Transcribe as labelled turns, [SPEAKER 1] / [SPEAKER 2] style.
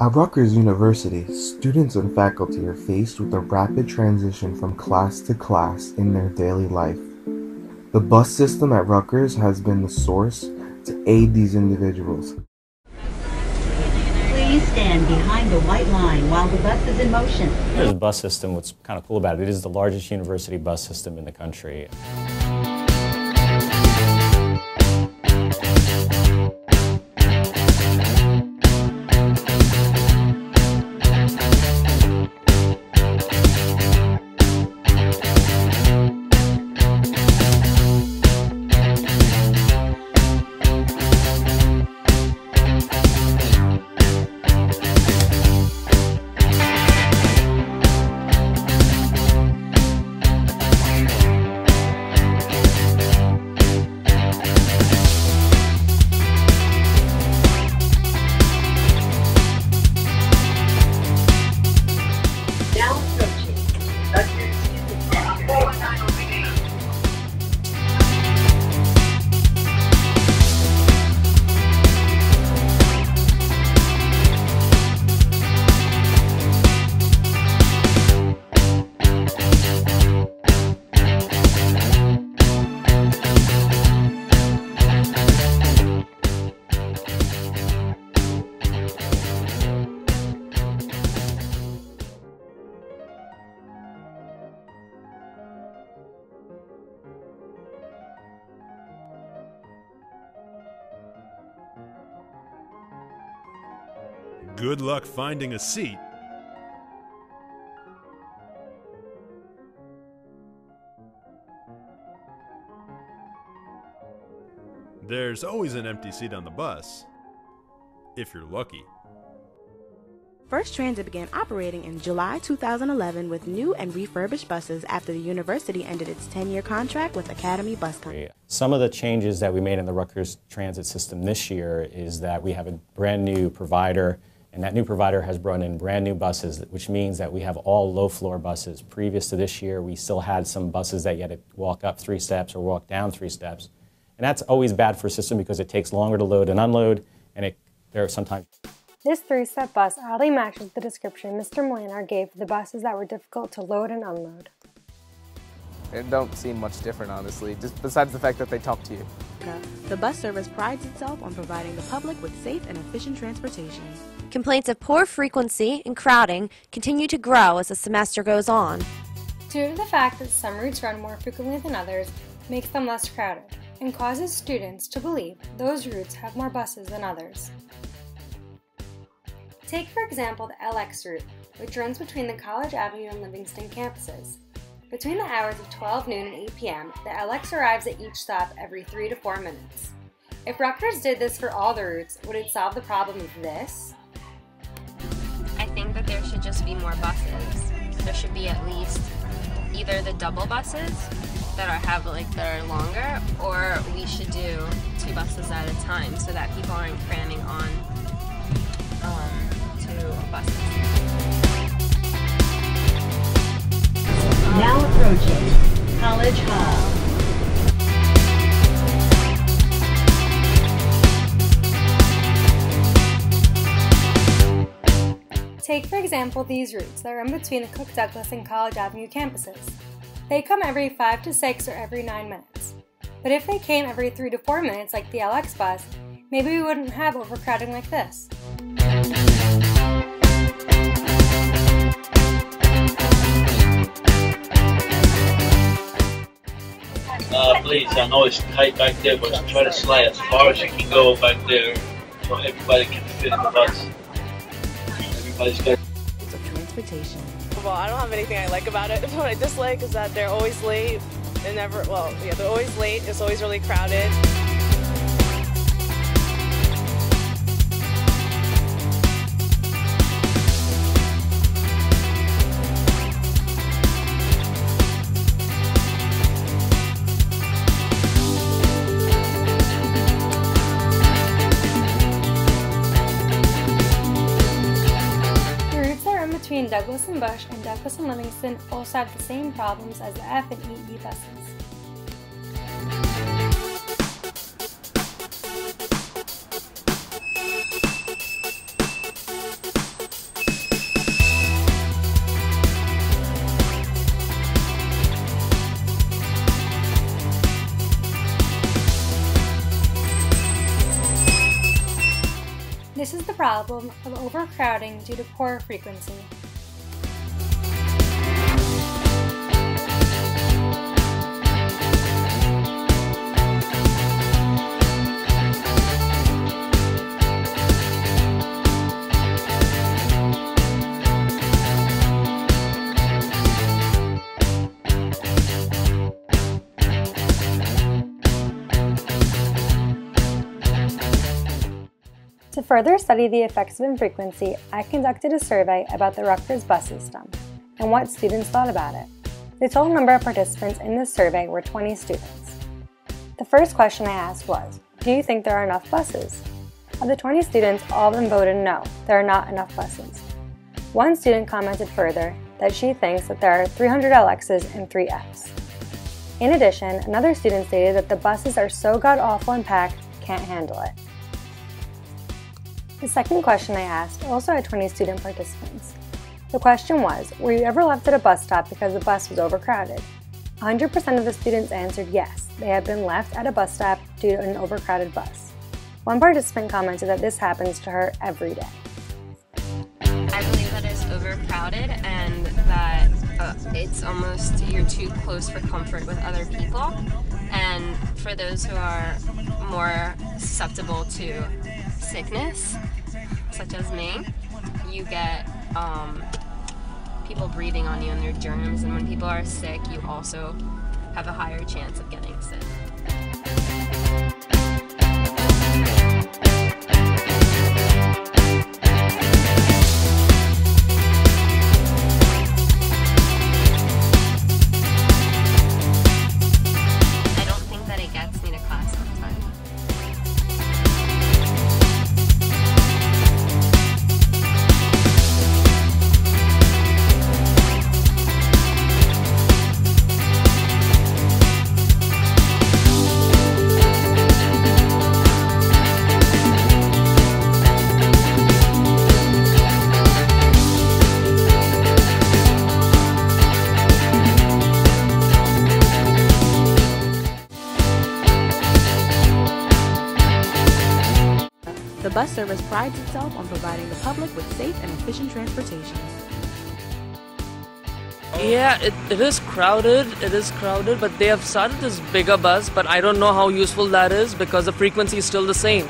[SPEAKER 1] At Rutgers University, students and faculty are faced with a rapid transition from class to class in their daily life. The bus system at Rutgers has been the source to aid these individuals.
[SPEAKER 2] Please stand behind the white line while the bus is in motion.
[SPEAKER 3] The bus system, what's kind of cool about it, it is the largest university bus system in the country.
[SPEAKER 4] Good luck finding a seat. There's always an empty seat on the bus, if you're lucky.
[SPEAKER 5] First Transit began operating in July 2011 with new and refurbished buses after the university ended its 10 year contract with Academy Bus Company.
[SPEAKER 3] Some of the changes that we made in the Rutgers transit system this year is that we have a brand new provider, and that new provider has brought in brand new buses, which means that we have all low floor buses. Previous to this year, we still had some buses that you had to walk up three steps or walk down three steps. And that's always bad for a system because it takes longer to load and unload, and it, there are sometimes
[SPEAKER 6] This three-step bus oddly matches the description Mr. Molenaar gave for the buses that were difficult to load and unload.
[SPEAKER 7] It don't seem much different, honestly, just besides the fact that they talk to you.
[SPEAKER 5] The bus service prides itself on providing the public with safe and efficient transportation.
[SPEAKER 8] Complaints of poor frequency and crowding continue to grow as the semester goes on.
[SPEAKER 6] Due to the fact that some routes run more frequently than others makes them less crowded and causes students to believe those routes have more buses than others. Take for example the LX route, which runs between the College Avenue and Livingston campuses. Between the hours of 12 noon and 8 p.m., the LX arrives at each stop every 3 to 4 minutes. If Rutgers did this for all the routes, would it solve the problem of this?
[SPEAKER 9] I think that there should just be more buses. There should be at least either the double buses that are have like that are longer, or we should do two buses at a time so that people aren't cramming on
[SPEAKER 2] approaching College Hall.
[SPEAKER 6] Take, for example, these routes that are in between the Cook Douglas and College Avenue campuses. They come every 5 to 6 or every 9 minutes. But if they came every 3 to 4 minutes like the LX bus, maybe we wouldn't have overcrowding like this.
[SPEAKER 10] I know it's tight back there, but try to slide as far as you can go back there so everybody can fit in the bus. Everybody's got
[SPEAKER 5] Transportation.
[SPEAKER 11] Well, I don't have anything I like about it. What I dislike is that they're always late. They never, well, yeah, they're always late. It's always really crowded.
[SPEAKER 6] Between Douglas and Bush and Douglas and Livingston also have the same problems as the F and EE buses. Problem of overcrowding due to poor frequency. Further study the effects of infrequency, I conducted a survey about the Rutgers bus system and what students thought about it. The total number of participants in this survey were 20 students. The first question I asked was, do you think there are enough buses? Of the 20 students, all of them voted no, there are not enough buses. One student commented further that she thinks that there are 300 LXs and 3 Fs. In addition, another student stated that the buses are so god-awful and packed, can't handle it. The second question I asked also had 20 student participants. The question was, were you ever left at a bus stop because the bus was overcrowded? 100% of the students answered yes, they had been left at a bus stop due to an overcrowded bus. One participant commented that this happens to her every day.
[SPEAKER 9] I believe that it's overcrowded and that uh, it's almost you're too close for comfort with other people. And for those who are more susceptible to sickness, such as me, you get um, people breathing on you and their germs. And when people are sick, you also have a higher chance of getting sick.
[SPEAKER 5] Bus service prides itself on providing the public with safe and efficient transportation.
[SPEAKER 12] Yeah, it, it is crowded, it is crowded, but they have started this bigger bus, but I don't know how useful that is because the frequency is still the same.